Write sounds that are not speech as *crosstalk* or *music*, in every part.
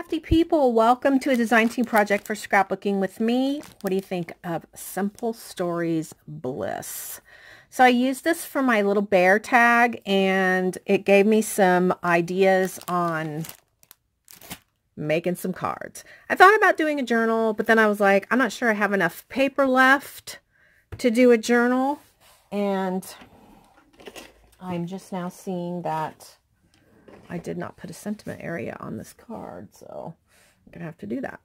crafty people, welcome to a design team project for scrapbooking with me. What do you think of Simple Stories Bliss? So I used this for my little bear tag and it gave me some ideas on making some cards. I thought about doing a journal, but then I was like, I'm not sure I have enough paper left to do a journal. And I'm just now seeing that I did not put a sentiment area on this card, so I'm going to have to do that.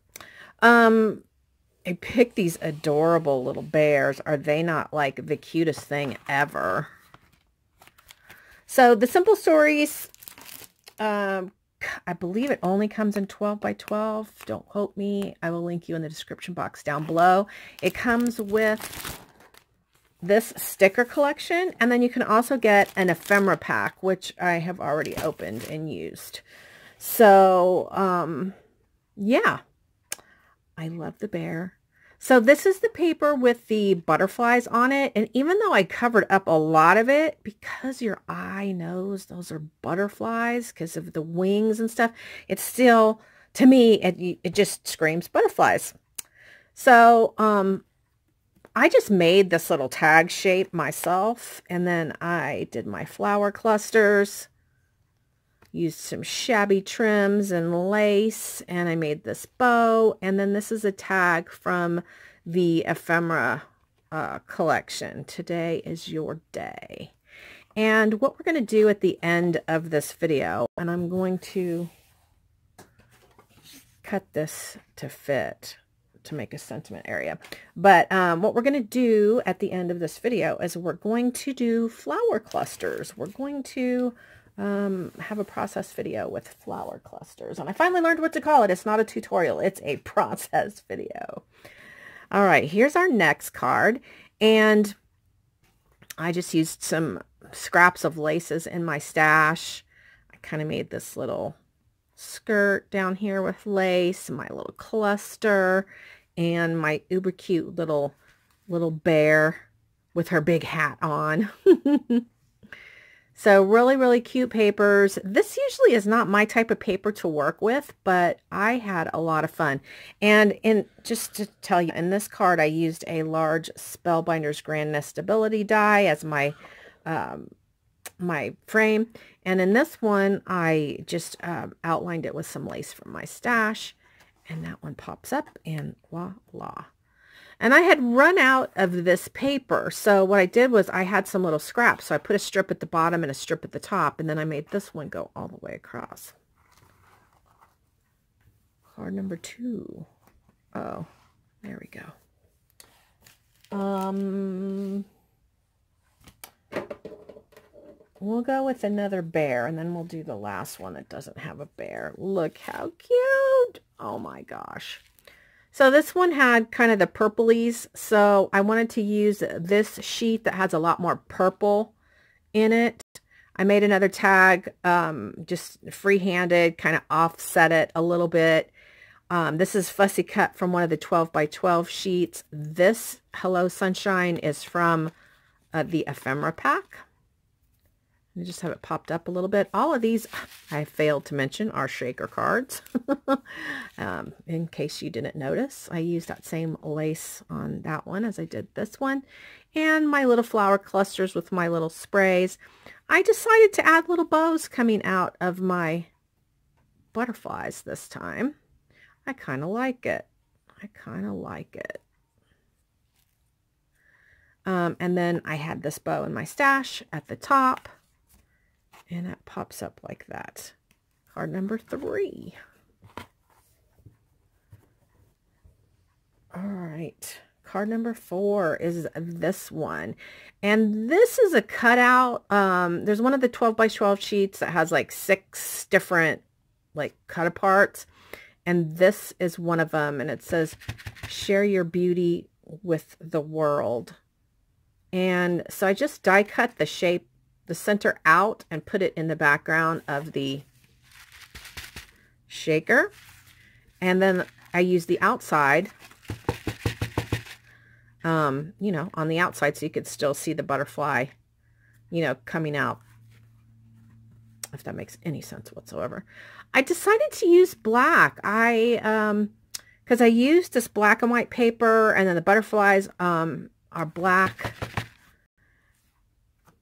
Um, I picked these adorable little bears. Are they not like the cutest thing ever? So the Simple Stories, um, I believe it only comes in 12 by 12. Don't quote me. I will link you in the description box down below. It comes with this sticker collection. And then you can also get an ephemera pack, which I have already opened and used. So, um, yeah, I love the bear. So this is the paper with the butterflies on it. And even though I covered up a lot of it, because your eye knows those are butterflies because of the wings and stuff, it's still, to me, it, it just screams butterflies. So um, I just made this little tag shape myself and then I did my flower clusters, used some shabby trims and lace and I made this bow and then this is a tag from the ephemera uh, collection. Today is your day. And what we're going to do at the end of this video, and I'm going to cut this to fit to make a sentiment area. But um, what we're going to do at the end of this video is we're going to do flower clusters. We're going to um, have a process video with flower clusters. And I finally learned what to call it. It's not a tutorial. It's a *laughs* process video. All right, here's our next card. And I just used some scraps of laces in my stash. I kind of made this little skirt down here with lace, my little cluster, and my uber cute little little bear with her big hat on. *laughs* so really, really cute papers. This usually is not my type of paper to work with, but I had a lot of fun. And in just to tell you, in this card, I used a large Spellbinders Grand Nestability die as my um, my frame. And in this one, I just um, outlined it with some lace from my stash and that one pops up and voila. And I had run out of this paper. So what I did was I had some little scraps. So I put a strip at the bottom and a strip at the top. And then I made this one go all the way across. Card number two. Oh, there we go. Um, We'll go with another bear, and then we'll do the last one that doesn't have a bear. Look how cute. Oh my gosh. So this one had kind of the purplies, so I wanted to use this sheet that has a lot more purple in it. I made another tag, um, just free-handed, kind of offset it a little bit. Um, this is fussy cut from one of the 12 by 12 sheets. This Hello Sunshine is from uh, the ephemera pack. I just have it popped up a little bit. All of these, I failed to mention, are shaker cards. *laughs* um, in case you didn't notice, I used that same lace on that one as I did this one. And my little flower clusters with my little sprays. I decided to add little bows coming out of my butterflies this time. I kind of like it. I kind of like it. Um, and then I had this bow in my stash at the top. And that pops up like that. Card number three. All right. Card number four is this one. And this is a cutout. Um, there's one of the 12 by 12 sheets that has like six different like cut aparts. And this is one of them. And it says, share your beauty with the world. And so I just die cut the shape the center out and put it in the background of the shaker. And then I use the outside, um, you know, on the outside so you could still see the butterfly, you know, coming out, if that makes any sense whatsoever. I decided to use black. I, um, because I used this black and white paper and then the butterflies um, are black.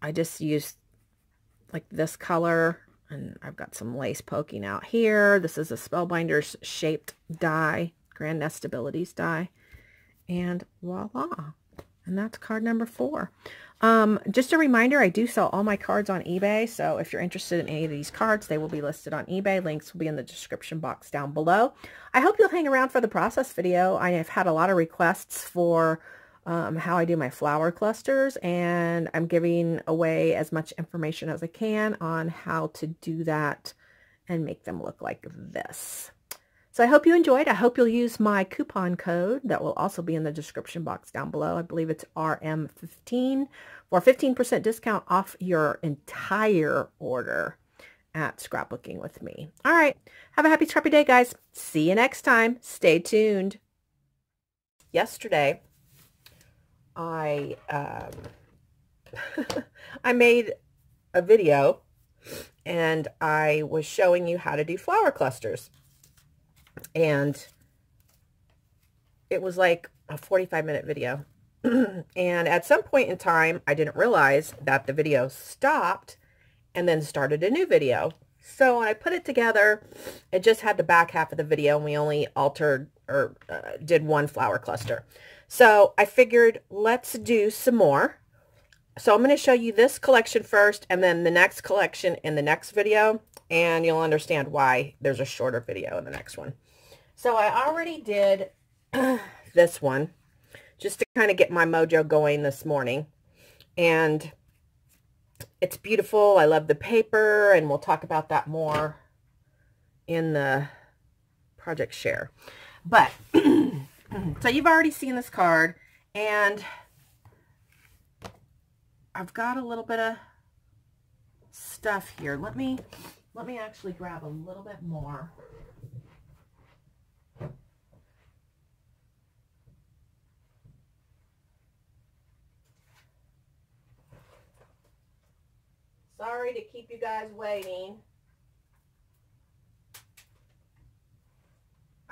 I just used like this color and I've got some lace poking out here. This is a Spellbinders shaped die, Grand Nestabilities die. And voila. And that's card number four. Um, just a reminder, I do sell all my cards on eBay. So if you're interested in any of these cards, they will be listed on eBay. Links will be in the description box down below. I hope you'll hang around for the process video. I have had a lot of requests for um, how I do my flower clusters and I'm giving away as much information as I can on how to do that and make them look like this. So I hope you enjoyed. I hope you'll use my coupon code that will also be in the description box down below. I believe it's RM15 for 15% discount off your entire order at Scrapbooking with me. All right. Have a happy scrappy day, guys. See you next time. Stay tuned. Yesterday, I um, *laughs* I made a video and I was showing you how to do flower clusters. And it was like a 45 minute video. *clears throat* and at some point in time, I didn't realize that the video stopped and then started a new video. So when I put it together, it just had the back half of the video and we only altered or uh, did one flower cluster. So I figured let's do some more. So I'm going to show you this collection first and then the next collection in the next video. And you'll understand why there's a shorter video in the next one. So I already did *clears throat* this one just to kind of get my mojo going this morning. And it's beautiful. I love the paper and we'll talk about that more in the project share. But *clears throat* Mm-hmm. so you've already seen this card and I've got a little bit of stuff here. Let me let me actually grab a little bit more. Sorry to keep you guys waiting.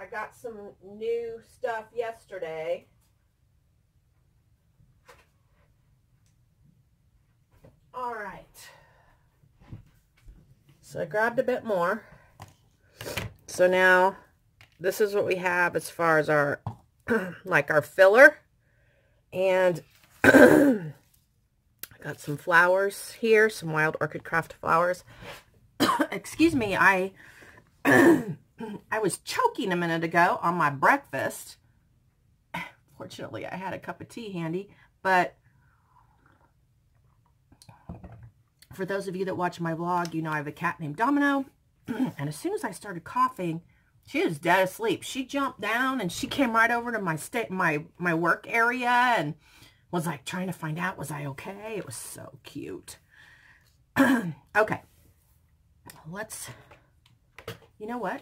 I got some new stuff yesterday. All right. So I grabbed a bit more. So now this is what we have as far as our, *clears throat* like our filler. And I *clears throat* got some flowers here, some Wild Orchid Craft flowers. *coughs* Excuse me, I I was choking a minute ago on my breakfast. *sighs* Fortunately, I had a cup of tea handy, but for those of you that watch my vlog, you know I have a cat named Domino, *clears throat* and as soon as I started coughing, she was dead asleep. She jumped down and she came right over to my state, my my work area, and was like trying to find out was I okay. It was so cute. *clears throat* okay, let's. You know what?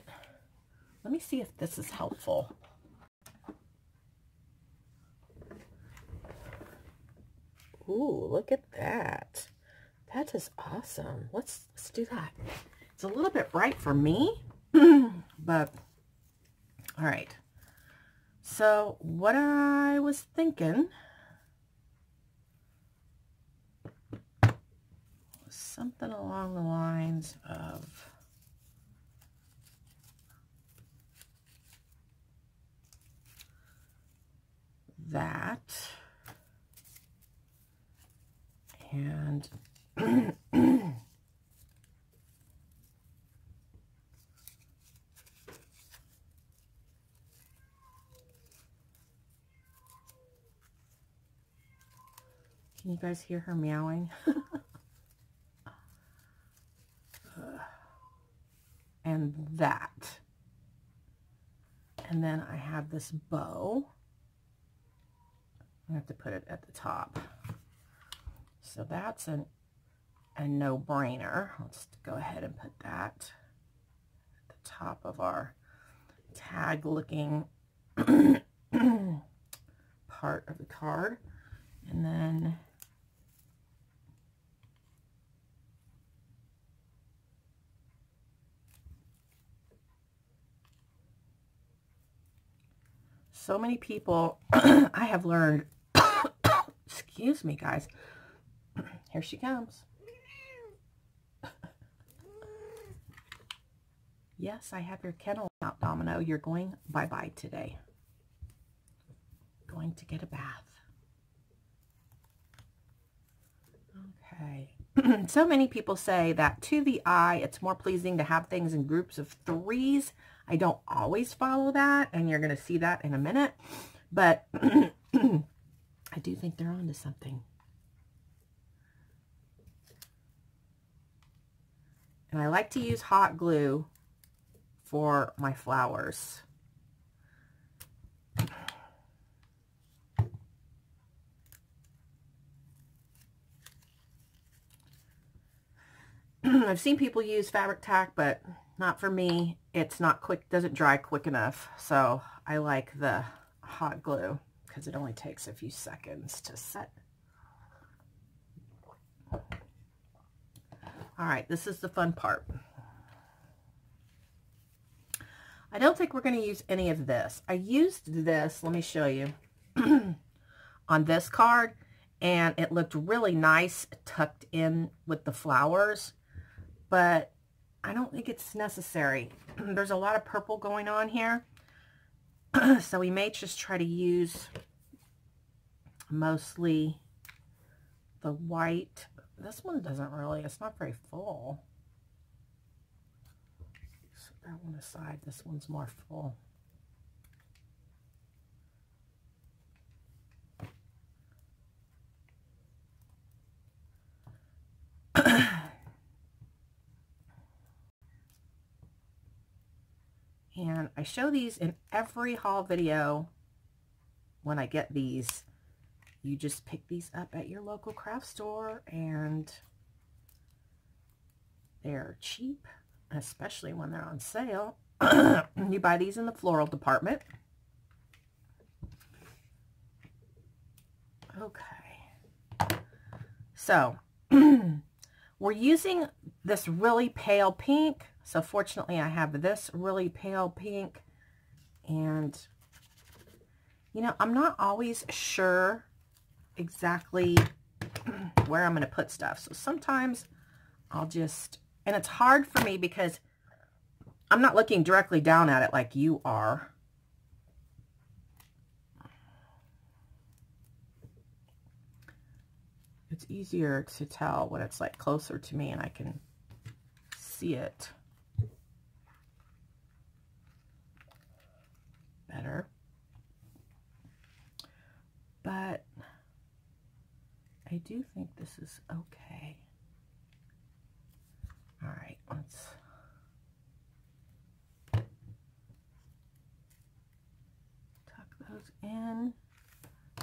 Let me see if this is helpful. Ooh, look at that. That is awesome. Let's, let's do that. It's a little bit bright for me, *clears throat* but all right. So what I was thinking was something along the lines of that. And *coughs* can you guys hear her meowing? *laughs* and that. And then I have this bow. I have to put it at the top. So that's an, a no-brainer. Let's go ahead and put that at the top of our tag-looking *coughs* part of the card. And then so many people *coughs* I have learned excuse me, guys. *clears throat* Here she comes. *laughs* yes, I have your kennel out, Domino. You're going bye-bye today. Going to get a bath. Okay. *clears throat* so many people say that to the eye, it's more pleasing to have things in groups of threes. I don't always follow that, and you're going to see that in a minute. But *clears throat* do think they're onto something. And I like to use hot glue for my flowers. *clears throat* I've seen people use fabric tack, but not for me. It's not quick, doesn't dry quick enough. So I like the hot glue because it only takes a few seconds to set. All right, this is the fun part. I don't think we're going to use any of this. I used this, let me show you, *clears throat* on this card, and it looked really nice tucked in with the flowers but I don't think it's necessary. *clears throat* There's a lot of purple going on here. *clears throat* so we may just try to use mostly the white. This one doesn't really, it's not very full. Set that one aside. This one's more full. And I show these in every haul video when I get these. You just pick these up at your local craft store and they're cheap, especially when they're on sale. *clears throat* you buy these in the floral department. Okay. So, *clears throat* we're using this really pale pink so fortunately I have this really pale pink and you know, I'm not always sure exactly where I'm going to put stuff. So sometimes I'll just, and it's hard for me because I'm not looking directly down at it like you are. It's easier to tell when it's like closer to me and I can see it. better. But I do think this is okay. All right, let's tuck those in.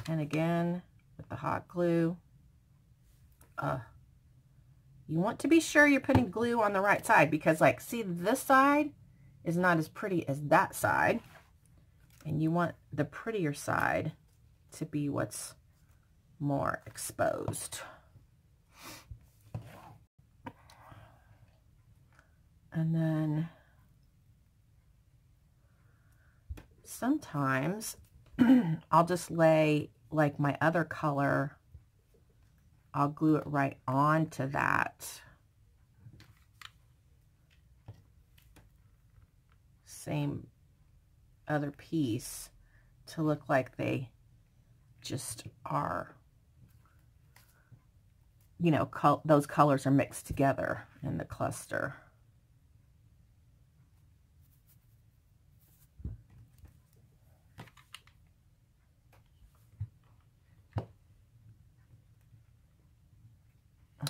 And again, with the hot glue, uh, you want to be sure you're putting glue on the right side because like, see this side is not as pretty as that side. And you want the prettier side to be what's more exposed. And then sometimes *clears throat* I'll just lay like my other color, I'll glue it right onto that. Same other piece to look like they just are, you know, col those colors are mixed together in the cluster.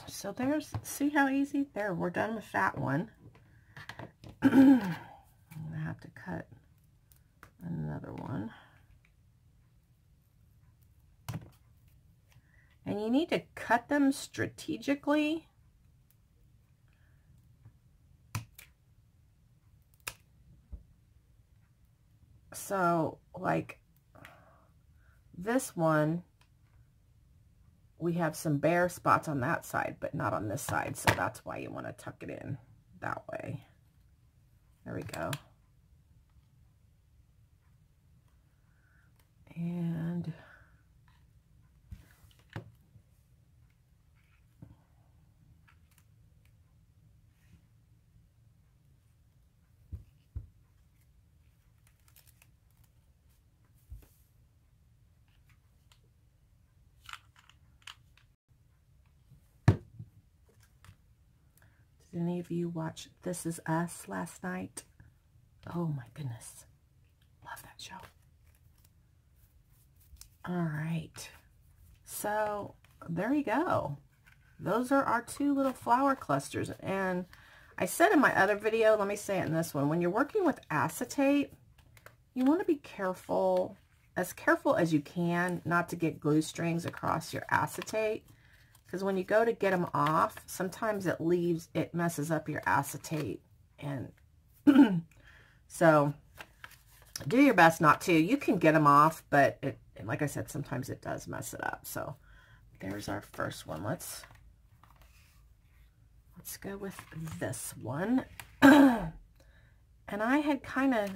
So there's, see how easy? There, we're done with that one. *clears throat* I'm going to have to cut another one. And you need to cut them strategically. So, like this one, we have some bare spots on that side, but not on this side. So that's why you want to tuck it in that way. There we go. And any of you watch This Is Us last night? Oh my goodness. Love that show. All right. So there you go. Those are our two little flower clusters. And I said in my other video, let me say it in this one, when you're working with acetate, you want to be careful, as careful as you can, not to get glue strings across your acetate because when you go to get them off, sometimes it leaves, it messes up your acetate. And *clears throat* so do your best not to. You can get them off, but it, like I said, sometimes it does mess it up. So there's our first one. Let's, let's go with this one. *clears throat* and I had kind of,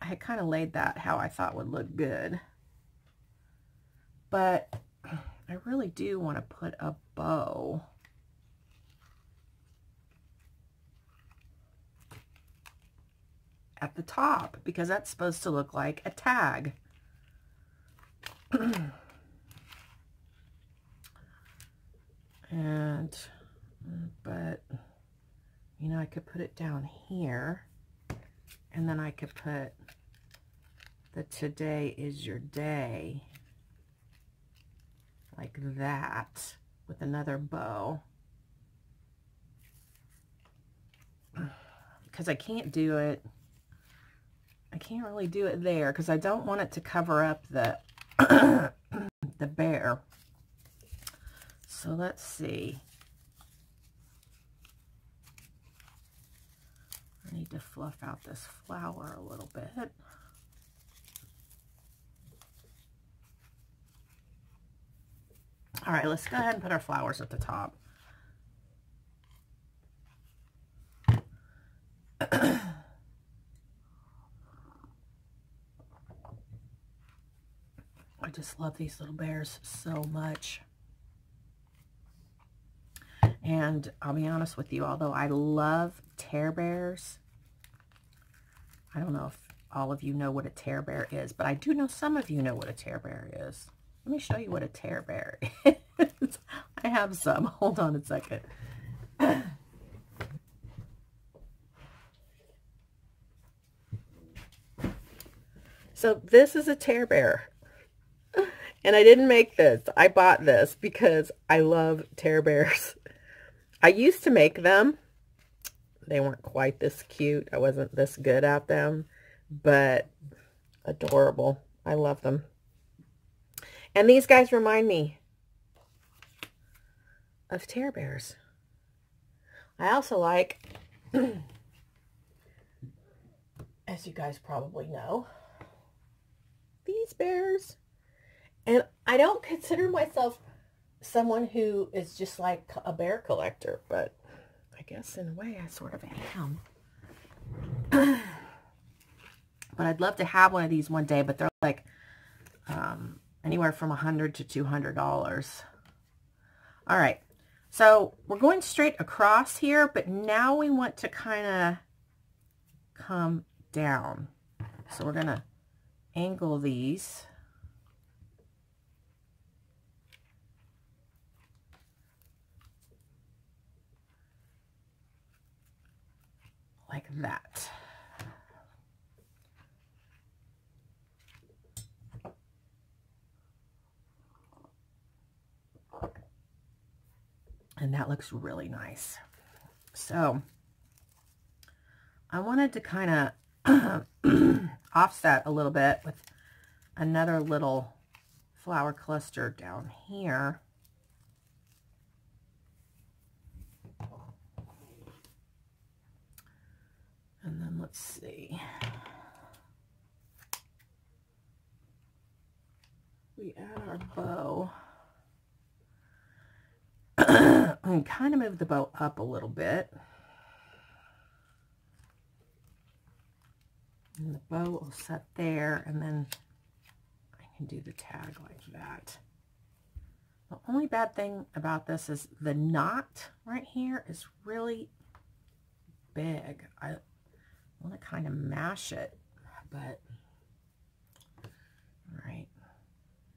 I had kind of laid that how I thought would look good. But I really do want to put a bow. at the top because that's supposed to look like a tag. *clears throat* and, but, you know, I could put it down here and then I could put the today is your day like that with another bow. *sighs* Because I can't do it, I can't really do it there because I don't want it to cover up the, *coughs* the bear. So let's see. I need to fluff out this flower a little bit. All right, let's go ahead and put our flowers at the top. I just love these little bears so much. And I'll be honest with you, although I love tear bears, I don't know if all of you know what a tear bear is, but I do know some of you know what a tear bear is. Let me show you what a tear bear *laughs* is. I have some. *laughs* Hold on a second. So this is a tear bear. And I didn't make this. I bought this because I love tear bears. *laughs* I used to make them. They weren't quite this cute. I wasn't this good at them. But adorable. I love them. And these guys remind me of Tear Bears. I also like, *clears throat* as you guys probably know, these bears. And I don't consider myself someone who is just like a bear collector, but I guess in a way I sort of am. *clears throat* but I'd love to have one of these one day, but they're like um, anywhere from a 100 to $200. All right, so we're going straight across here, but now we want to kind of come down. So we're going to angle these. Like that. And that looks really nice. So I wanted to kind of *clears throat* offset a little bit with another little flower cluster down here. And then let's see. We add our bow. *clears throat* and kind of move the bow up a little bit. And the bow will set there, and then I can do the tag like that. The only bad thing about this is the knot right here is really big. I want to kind of mash it, but all right.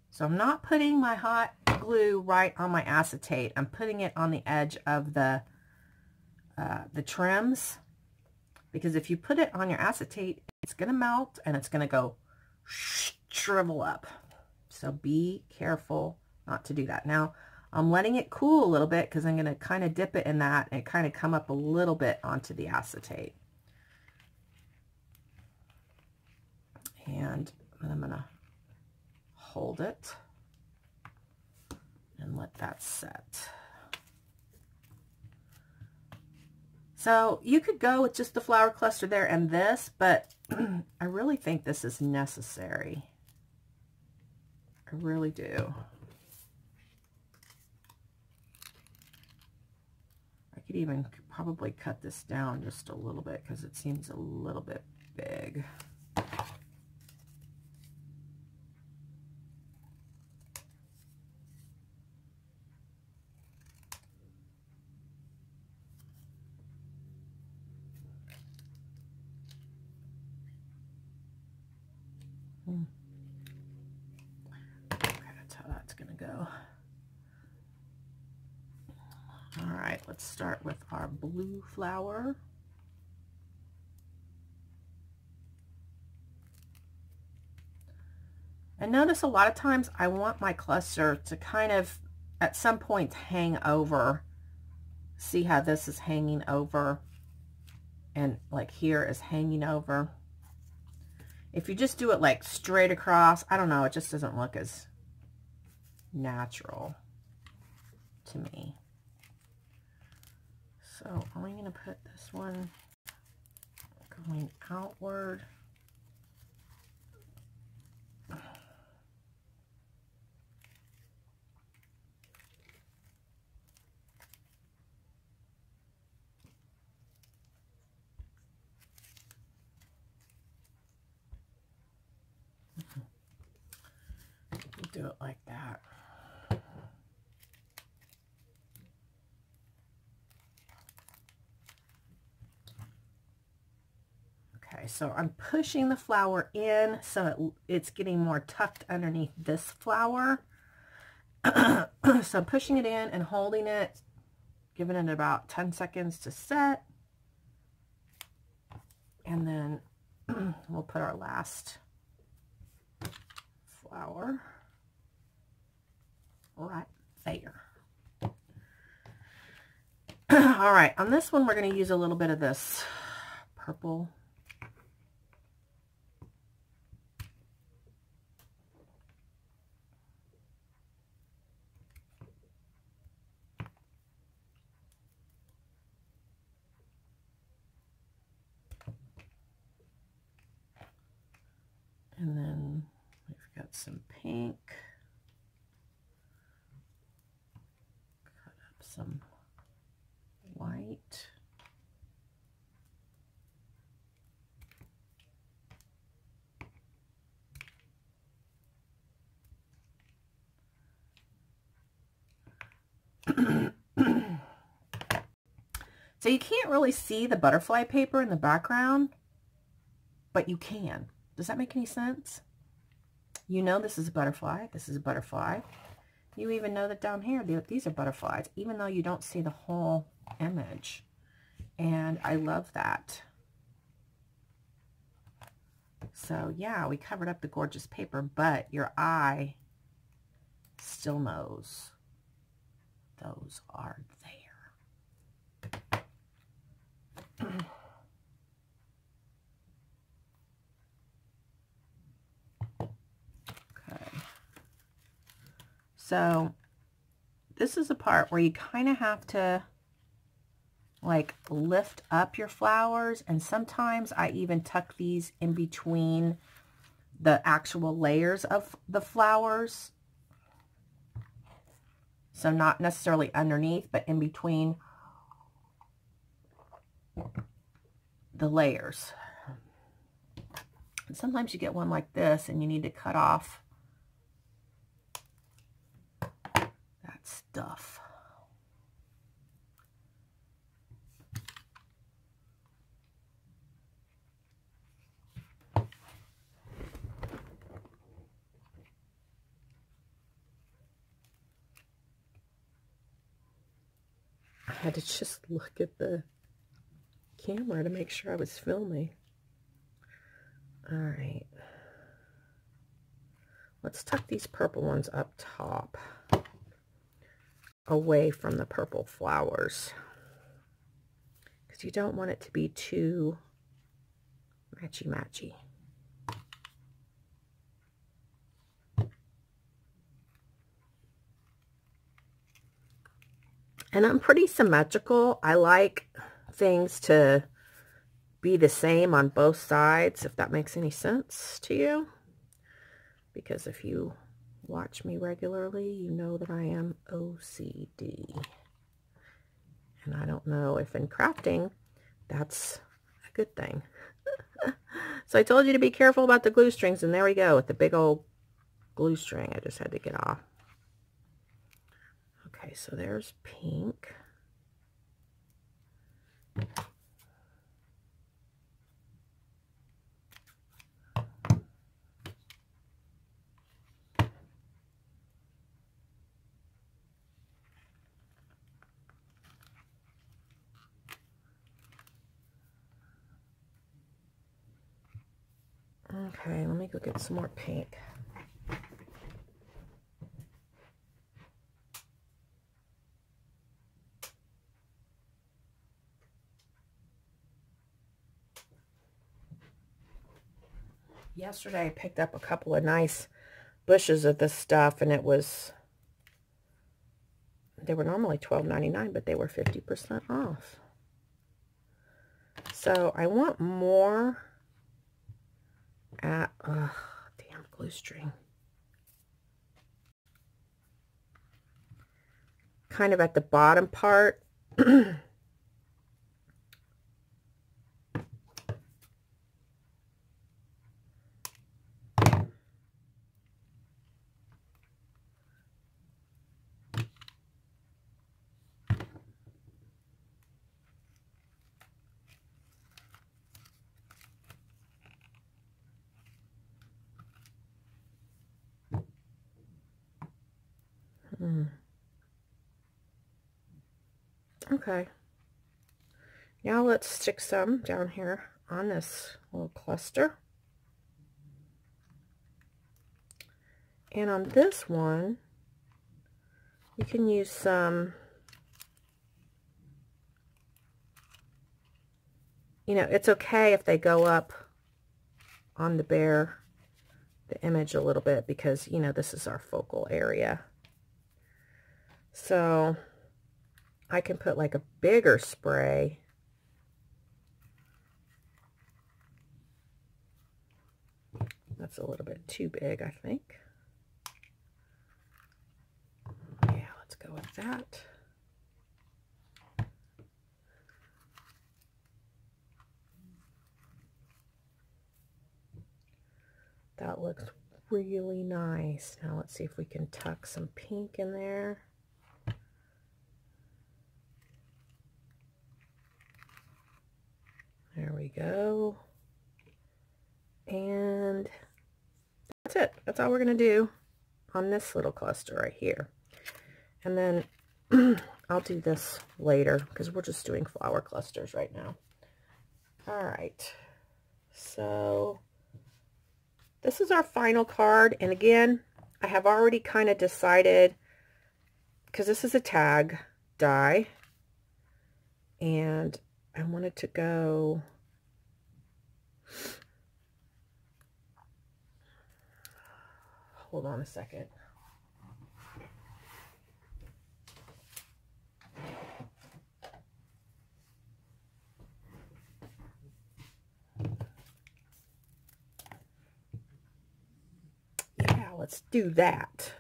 So I'm not putting my hot glue right on my acetate. I'm putting it on the edge of the uh, the trims because if you put it on your acetate, it's going to melt and it's going to go shrivel up. So be careful not to do that. Now, I'm letting it cool a little bit because I'm going to kind of dip it in that and kind of come up a little bit onto the acetate. And I'm going to hold it and let that set. So you could go with just the flower cluster there and this, but *clears throat* I really think this is necessary. I really do. I could even probably cut this down just a little bit because it seems a little bit big. Hmm. Okay, that's how that's going to go. All right, let's start with our blue flower. And notice a lot of times I want my cluster to kind of, at some point, hang over. See how this is hanging over and like here is hanging over. If you just do it like straight across, I don't know, it just doesn't look as natural to me. So I'm going to put this one going outward. do it like that. So I'm pushing the flower in so it, it's getting more tucked underneath this flower. *clears throat* so I'm pushing it in and holding it, giving it about 10 seconds to set. And then *clears throat* we'll put our last flower right there. *clears throat* All right, on this one, we're going to use a little bit of this purple. And then we've got some pink. some white. so you can't really see the butterfly paper in the background, but you can. Does that make any sense? You know this is a butterfly. This is a butterfly. You even know that down here, these are butterflies, even though you don't see the whole image. And I love that. So yeah, we covered up the gorgeous paper, but your eye still knows those are there. *clears throat* So this is a part where you kind of have to like lift up your flowers and sometimes I even tuck these in between the actual layers of the flowers. So not necessarily underneath, but in between the layers. And sometimes you get one like this and you need to cut off that stuff. I had to just look at the camera to make sure I was filming. All right. Let's tuck these purple ones up top away from the purple flowers because you don't want it to be too matchy-matchy. And I'm pretty symmetrical. I like things to be the same on both sides, if that makes any sense to you. Because if you watch me regularly, you know that I am OCD. And I don't know if in crafting, that's a good thing. *laughs* so I told you to be careful about the glue strings, and there we go with the big old glue string I just had to get off. Okay, so there's pink. Okay, let me go get some more pink. yesterday I picked up a couple of nice bushes of this stuff and it was they were normally $12.99 but they were 50% off so I want more at uh damn glue string. Kind of at the bottom part *clears throat* Okay. Now let's stick some down here on this little cluster. And on this one, you can use some, you know, it's okay if they go up on the bear, the image a little bit because, you know, this is our focal area. So I can put like a bigger spray That's a little bit too big, I think. Yeah, let's go with that. That looks really nice. Now let's see if we can tuck some pink in there. There we go. And that's it. That's all we're going to do on this little cluster right here. And then *clears throat* I'll do this later because we're just doing flower clusters right now. All right. So this is our final card. And again, I have already kind of decided because this is a tag die and I wanted to go hold on a second. Yeah, let's do that.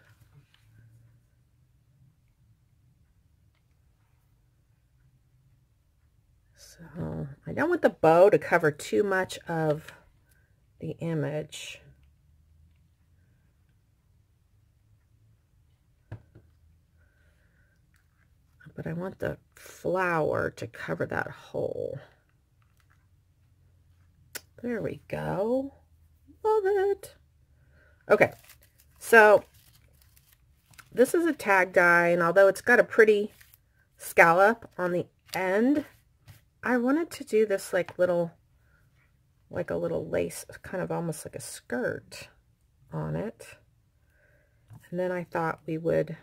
So I don't want the bow to cover too much of the image. but I want the flower to cover that hole. There we go. Love it. Okay, so this is a tag die, and although it's got a pretty scallop on the end, I wanted to do this like little, like a little lace, kind of almost like a skirt on it. And then I thought we would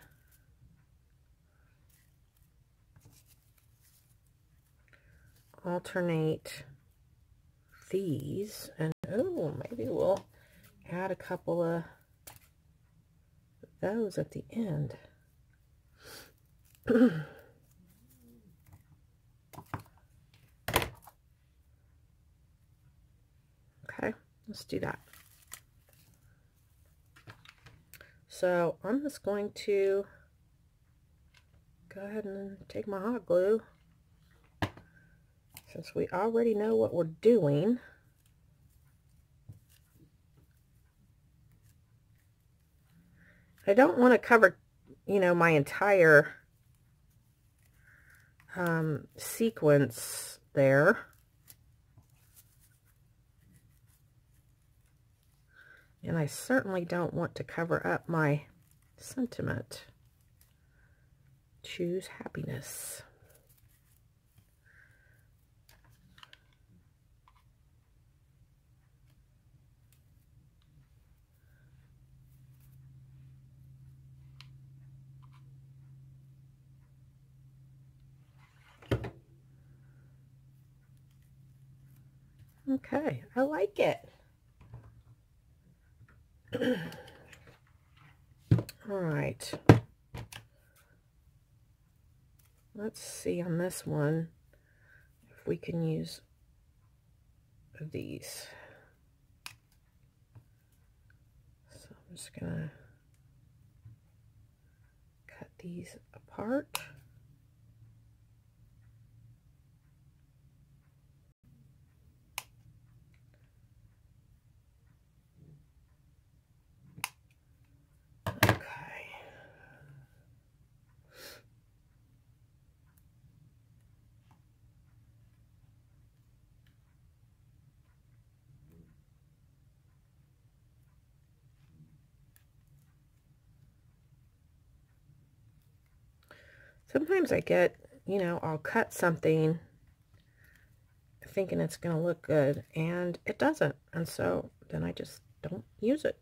alternate these and oh maybe we'll add a couple of those at the end *clears throat* okay let's do that. So I'm just going to go ahead and take my hot glue. Since we already know what we're doing, I don't want to cover, you know, my entire um, sequence there. And I certainly don't want to cover up my sentiment. Choose happiness. Okay, I like it. *clears throat* All right. Let's see on this one if we can use these. So I'm just going to cut these apart. Sometimes I get, you know, I'll cut something thinking it's going to look good and it doesn't. And so then I just don't use it.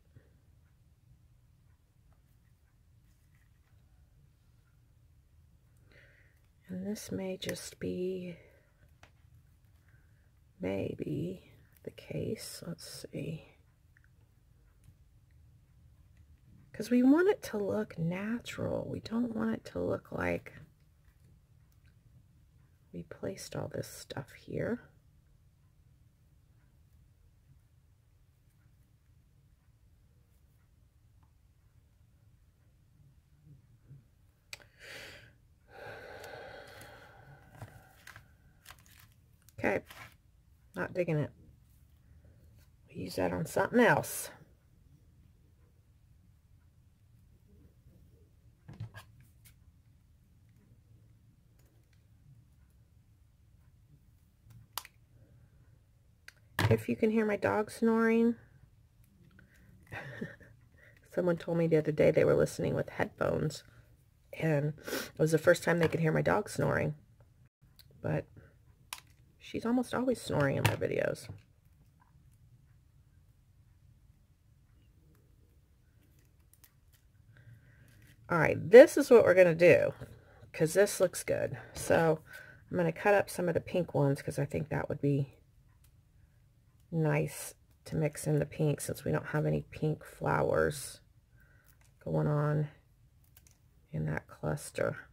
And this may just be maybe the case. Let's see. Because we want it to look natural. We don't want it to look like we placed all this stuff here. Okay, not digging it. We'll use that on something else. If you can hear my dog snoring. *laughs* Someone told me the other day they were listening with headphones. And it was the first time they could hear my dog snoring. But she's almost always snoring in my videos. All right, this is what we're going to do because this looks good. So I'm going to cut up some of the pink ones because I think that would be nice to mix in the pink since we don't have any pink flowers going on in that cluster.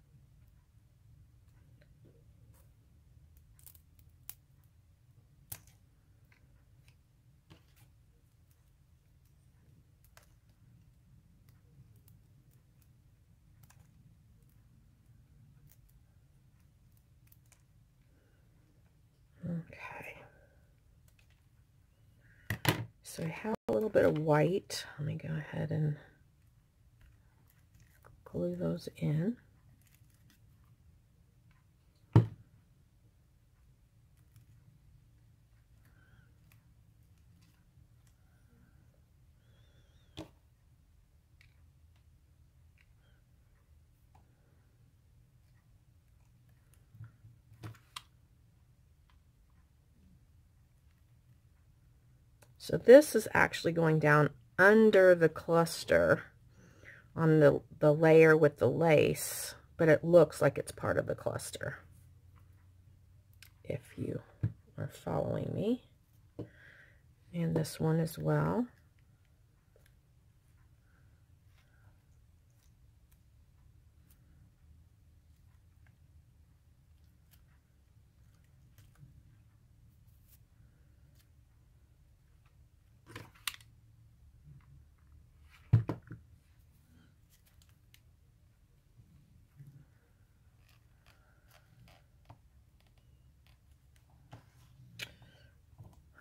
So I have a little bit of white. Let me go ahead and glue those in. So this is actually going down under the cluster on the, the layer with the lace, but it looks like it's part of the cluster. If you are following me. And this one as well.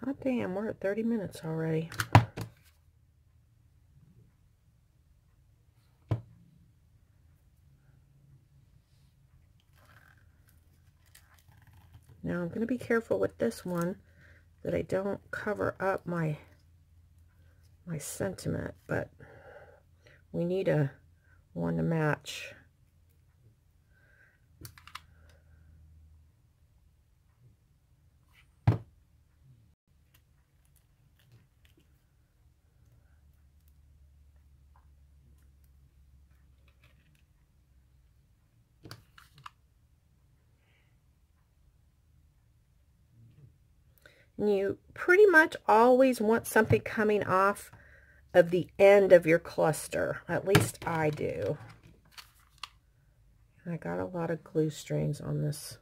Hot damn, we're at 30 minutes already. Now I'm going to be careful with this one that I don't cover up my my sentiment, but we need a one to match. You pretty much always want something coming off of the end of your cluster. At least I do. I got a lot of glue strings on this.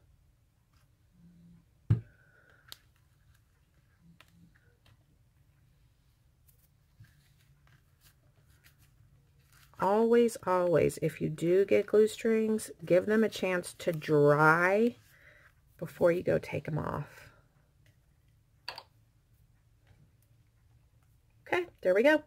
Always, always, if you do get glue strings, give them a chance to dry before you go take them off. Okay, there we go.